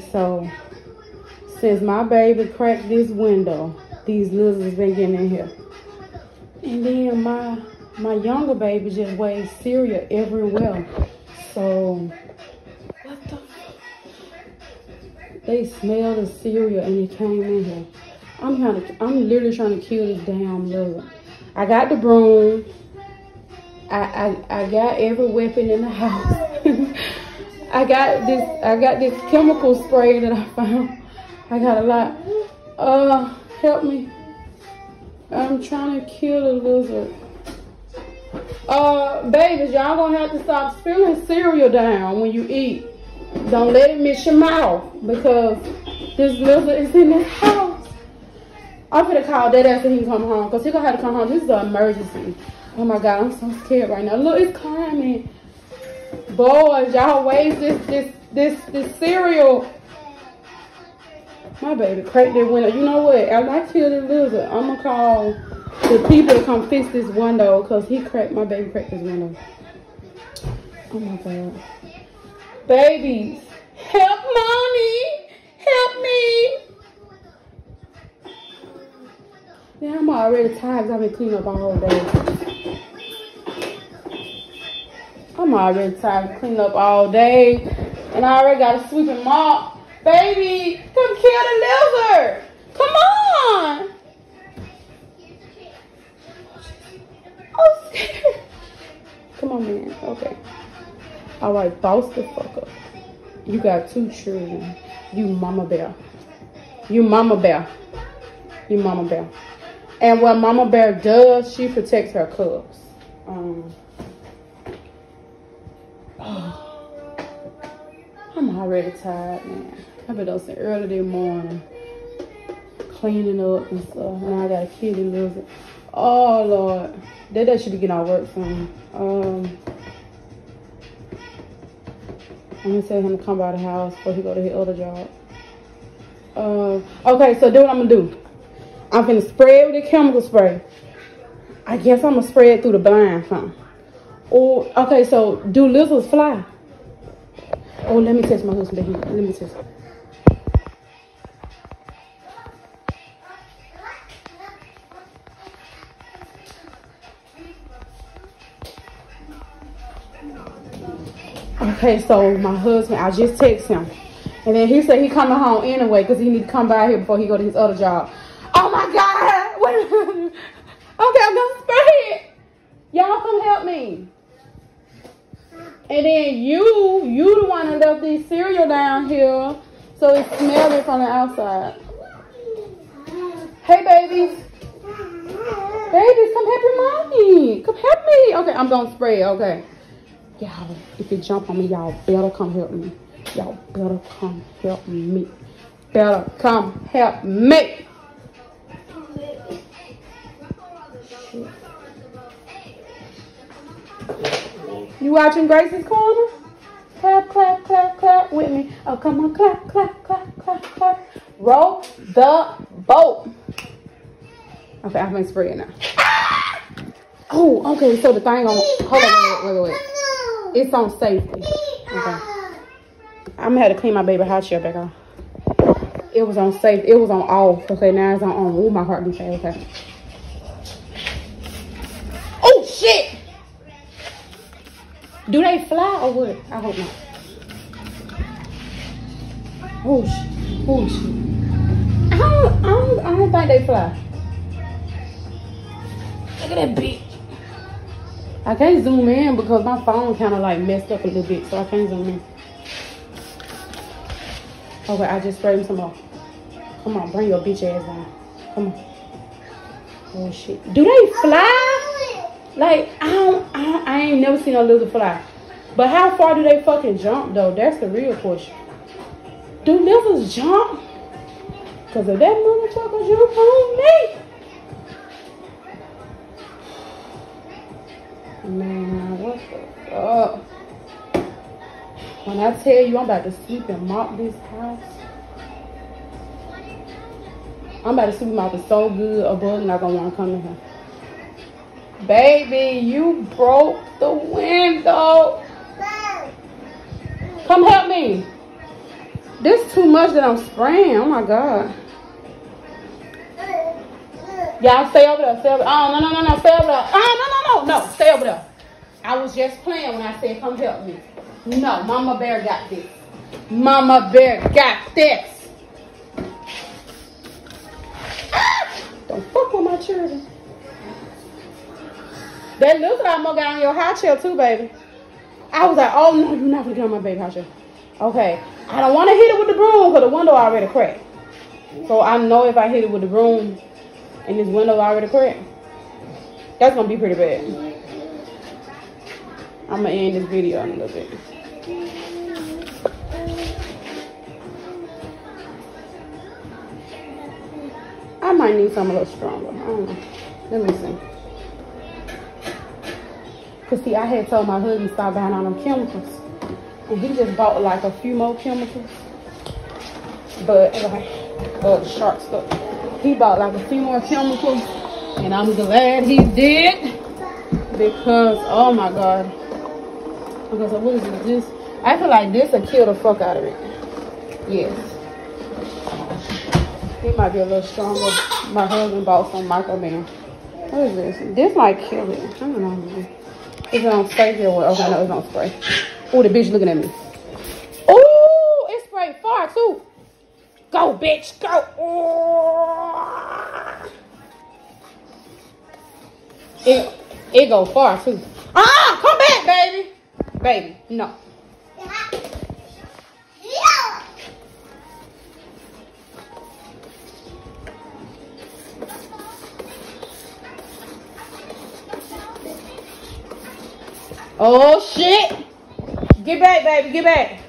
So since my baby cracked this window, these lizards been getting in here. And then my my younger baby just weighs cereal everywhere. So what the they smell the cereal and it came in here. I'm trying to I'm literally trying to kill this damn lizard. I got the broom. I, I, I got every weapon in the house. I got this I got this chemical spray that I found. I got a lot. Uh help me. I'm trying to kill the lizard. Uh babies, y'all gonna have to stop spilling cereal down when you eat. Don't let it miss your mouth because this lizard is in this house. I'm gonna call that after he come home because he gonna have to come home. This is an emergency. Oh my god, I'm so scared right now. Look, it's climbing. Boys, y'all waste this this this this cereal. My baby cracked that window. You know what? After I kill this lizard, I'm gonna call the people to come fix this window because he cracked my baby cracked this window. Oh my god. Babies, help mommy! Help me! Yeah, I'm already tired I've been cleaning up all day. I'm already tired of cleaning up all day. And I already got a sweeping mop. Baby, come kill the lizard. Come on. Oh, Come on, man. Okay. All right, boss the fuck up. You got two children. You mama bear. You mama bear. You mama bear. And what Mama Bear does, she protects her cubs. Um, I'm already tired, man. I've been up since early this morning, cleaning up and stuff. Now I got a kid kitty lizard. Oh Lord, that that should be getting out work soon. Um, I'm gonna tell him to come by the house before he go to his other job. Uh, okay, so do what I'm gonna do. I'm gonna spray it with a chemical spray. I guess I'm gonna spray it through the blind, huh? Or okay, so do lizards fly? Oh, let me test my husband. Let me test. Okay, so my husband, I just text him. And then he said he coming home anyway because he need to come by here before he go to his other job. Oh my God. Wait Okay, I'm gonna spray it. Y'all come help me. And then you, you the one that left this cereal down here. So it it's smelling from the outside. Hey babies. Babies, come help your mommy. Come help me. Okay, I'm gonna spray it, okay. Y'all, if you jump on me, y'all better come help me. Y'all better come help me. Better come help me. You watching Gracie's Corner? Clap, clap, clap, clap with me. Oh, come on, clap, clap, clap, clap, clap. Roll the boat. Okay, I'm gonna spray it now. Oh, okay, so the thing on, hold on, wait, wait, wait. It's on safety. Okay. I'm gonna have to clean my baby hot chair back on. It was on safe, it was on off. Okay, now it's on on. Ooh, my heart beat okay. Oh, shit! Do they fly or what? I hope not. Oh shit. Oh shit. I don't, I don't, I don't think they fly. Look at that bitch. I can't zoom in because my phone kind of like messed up a little bit, so I can't zoom in. Okay, I just sprayed some more. Come on, bring your bitch ass down. Come on. Oh shit. Do they fly? Like, I don't, I, I ain't never seen a lizard fly. But how far do they fucking jump, though? That's the real question. Do lizards jump? Because if that motherfucker jump on me. Man, what the fuck? When I tell you I'm about to sweep and mop this house, I'm about to sweep mop it so good, a bug not gonna want to come in here. Baby, you broke the window. Come help me. This too much that I'm spraying. Oh my god. Y'all stay over there. Stay over there. Oh no no no no. Stay over there. Oh no no no no. Stay over there. I was just playing when I said come help me. No, Mama Bear got this. Mama Bear got this. Ah! Don't fuck with my children. That lizard almost got on your high chair too, baby. I was like, oh no, you're not gonna get on my baby high chair. Okay. I don't want to hit it with the broom because the window already cracked. So I know if I hit it with the broom and this window already cracked, that's gonna be pretty bad. I'm gonna end this video in a little bit. I might need some a little stronger. I don't know. Let me see. Cause see, I had told my husband stop buying all them chemicals. And he just bought like a few more chemicals. But like uh shark stuff. He bought like a few more chemicals. And I'm glad he did. Because oh my god. Because what is this? I feel like this will kill the fuck out of it. Yes. He might be a little stronger. My husband bought some Microban. What is this? This might kill it. I don't know. Is it on spray here? Okay, no, it's on spray. Oh, the bitch looking at me. Oh, it sprayed far too. Go, bitch, go. Oh. It, it go far too. Ah, come back, baby. Baby, no. Oh shit! Get back, baby, get back.